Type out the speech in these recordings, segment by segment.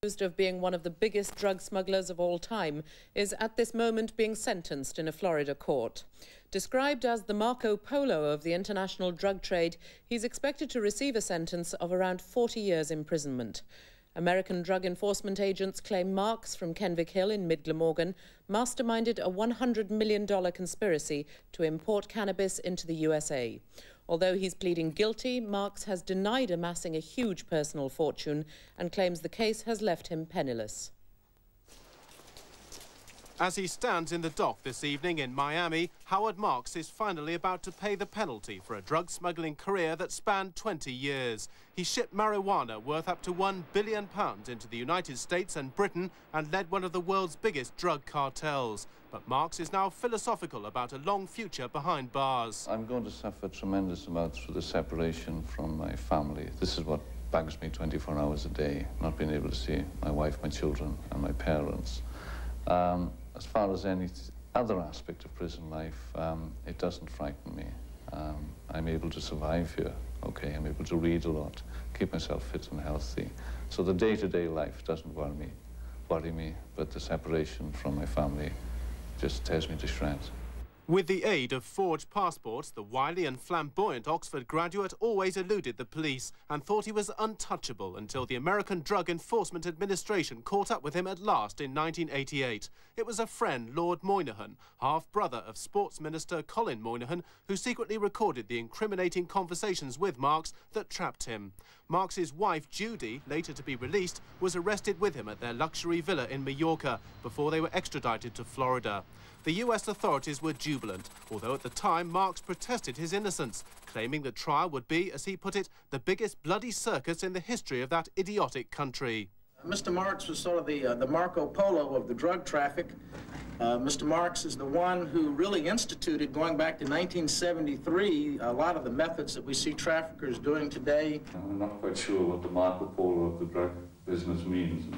accused of being one of the biggest drug smugglers of all time, is at this moment being sentenced in a Florida court. Described as the Marco Polo of the international drug trade, he's expected to receive a sentence of around 40 years imprisonment. American drug enforcement agents claim Marks from Kenfig Hill in mid Glamorgan masterminded a $100 million conspiracy to import cannabis into the USA. Although he's pleading guilty, Marks has denied amassing a huge personal fortune and claims the case has left him penniless. As he stands in the dock this evening in Miami, Howard Marks is finally about to pay the penalty for a drug smuggling career that spanned 20 years. He shipped marijuana worth up to £1 billion into the United States and Britain and led one of the world's biggest drug cartels. But Marks is now philosophical about a long future behind bars. I'm going to suffer tremendous amounts for the separation from my family. This is what bugs me 24 hours a day, not being able to see my wife, my children, and my parents. Um, as far as any other aspect of prison life, um, it doesn't frighten me. Um, I'm able to survive here, okay? I'm able to read a lot, keep myself fit and healthy. So the day-to-day -day life doesn't worry me, worry me, but the separation from my family just tears me to shreds. With the aid of forged passports, the wily and flamboyant Oxford graduate always eluded the police and thought he was untouchable until the American Drug Enforcement Administration caught up with him at last in 1988. It was a friend, Lord Moynihan, half-brother of Sports Minister Colin Moynihan, who secretly recorded the incriminating conversations with Marks that trapped him. Marks's wife, Judy, later to be released, was arrested with him at their luxury villa in Mallorca before they were extradited to Florida. The US authorities were jubilant, although at the time Marks protested his innocence, claiming the trial would be, as he put it, the biggest bloody circus in the history of that idiotic country. Mr. Marks was sort of the, uh, the Marco Polo of the drug traffic. Uh, Mr. Marks is the one who really instituted, going back to 1973, a lot of the methods that we see traffickers doing today. I'm not quite sure what the Marco Polo of the drug business means.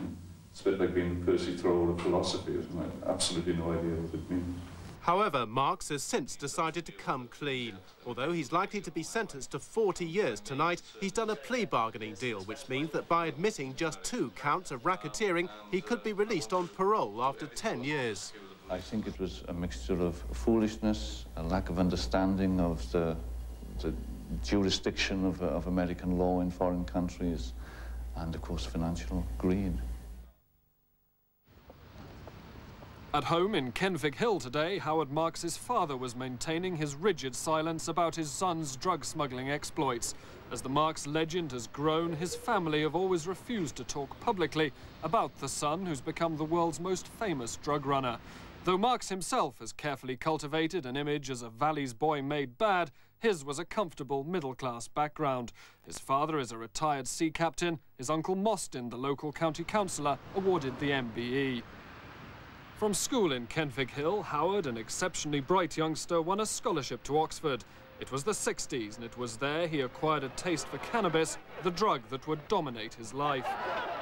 It's a bit like being Percy Thrall of philosophy, isn't it? Absolutely no idea what it means. However, Marks has since decided to come clean. Although he's likely to be sentenced to 40 years tonight, he's done a plea bargaining deal, which means that by admitting just two counts of racketeering, he could be released on parole after 10 years. I think it was a mixture of foolishness, a lack of understanding of the, the jurisdiction of, of American law in foreign countries, and of course financial greed. At home in Kenfig Hill today, Howard Marks's father was maintaining his rigid silence about his son's drug smuggling exploits. As the Marks legend has grown, his family have always refused to talk publicly about the son who's become the world's most famous drug runner. Though Marks himself has carefully cultivated an image as a Valley's boy made bad, his was a comfortable middle-class background. His father is a retired sea captain. His uncle Mostyn, the local county councillor, awarded the MBE. From school in Kenfig Hill, Howard, an exceptionally bright youngster, won a scholarship to Oxford. It was the 60s, and it was there he acquired a taste for cannabis, the drug that would dominate his life.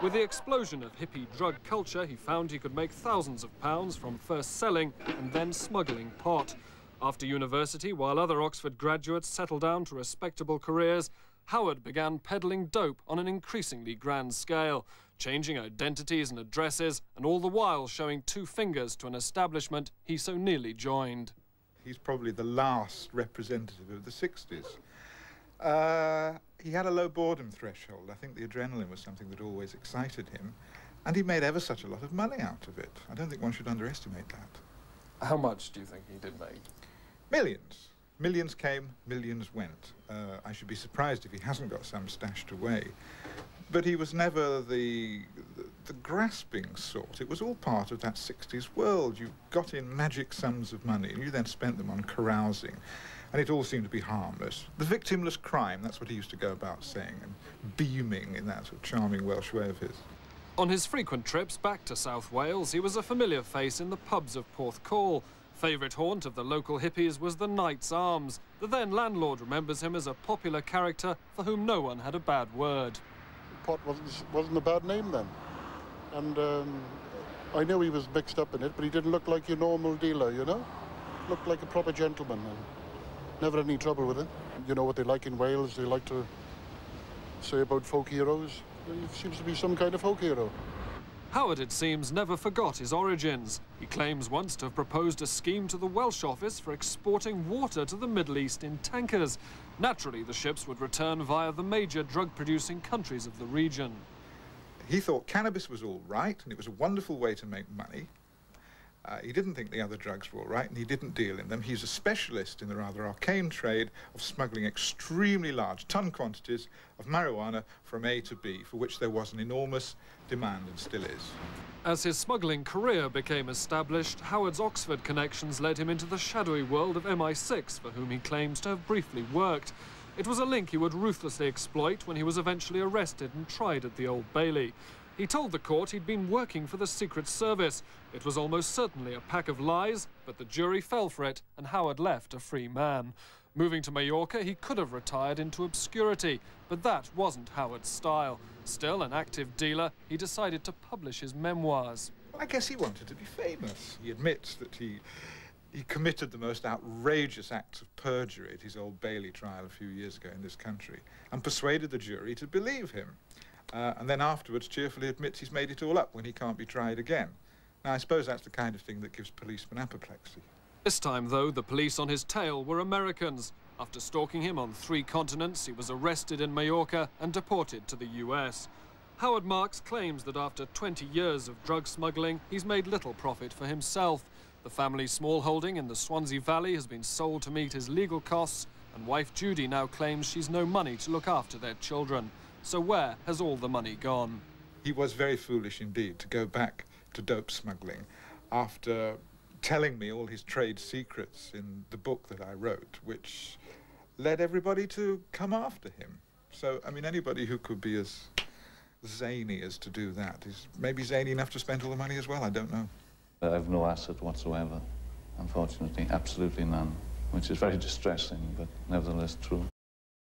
With the explosion of hippie drug culture, he found he could make thousands of pounds from first selling and then smuggling pot. After university, while other Oxford graduates settled down to respectable careers, Howard began peddling dope on an increasingly grand scale changing identities and addresses, and all the while showing two fingers to an establishment he so nearly joined. He's probably the last representative of the 60s. Uh, he had a low boredom threshold. I think the adrenaline was something that always excited him, and he made ever such a lot of money out of it. I don't think one should underestimate that. How much do you think he did make? Millions. Millions came, millions went. Uh, I should be surprised if he hasn't got some stashed away. But he was never the, the, the grasping sort. It was all part of that 60s world. You got in magic sums of money and you then spent them on carousing. And it all seemed to be harmless. The victimless crime, that's what he used to go about saying, and beaming in that sort of charming Welsh way of his. On his frequent trips back to South Wales, he was a familiar face in the pubs of Porthcawl. Favourite haunt of the local hippies was the Knights Arms. The then landlord remembers him as a popular character for whom no one had a bad word pot wasn't wasn't a bad name then, and um, I knew he was mixed up in it, but he didn't look like your normal dealer, you know. Looked like a proper gentleman, and never had any trouble with him. You know what they like in Wales? They like to say about folk heroes. He seems to be some kind of folk hero. Howard, it seems, never forgot his origins. He claims once to have proposed a scheme to the Welsh office for exporting water to the Middle East in tankers. Naturally, the ships would return via the major drug-producing countries of the region. He thought cannabis was all right and it was a wonderful way to make money. Uh, he didn't think the other drugs were all right and he didn't deal in them. He's a specialist in the rather arcane trade of smuggling extremely large ton quantities of marijuana from A to B, for which there was an enormous demand and still is. As his smuggling career became established, Howard's Oxford connections led him into the shadowy world of MI6, for whom he claims to have briefly worked. It was a link he would ruthlessly exploit when he was eventually arrested and tried at the Old Bailey. He told the court he'd been working for the Secret Service. It was almost certainly a pack of lies, but the jury fell for it, and Howard left a free man. Moving to Mallorca, he could have retired into obscurity, but that wasn't Howard's style. Still an active dealer, he decided to publish his memoirs. I guess he wanted to be famous. He admits that he he committed the most outrageous acts of perjury at his Old Bailey trial a few years ago in this country and persuaded the jury to believe him. Uh, and then afterwards cheerfully admits he's made it all up when he can't be tried again. Now, I suppose that's the kind of thing that gives policemen apoplexy. This time, though, the police on his tail were Americans. After stalking him on three continents, he was arrested in Mallorca and deported to the US. Howard Marks claims that after 20 years of drug smuggling, he's made little profit for himself. The family's small holding in the Swansea Valley has been sold to meet his legal costs, and wife Judy now claims she's no money to look after their children. So where has all the money gone? He was very foolish indeed to go back to dope smuggling after telling me all his trade secrets in the book that I wrote, which led everybody to come after him. So, I mean, anybody who could be as zany as to do that is maybe zany enough to spend all the money as well, I don't know. Uh, I have no asset whatsoever, unfortunately, absolutely none, which is very distressing, but nevertheless true.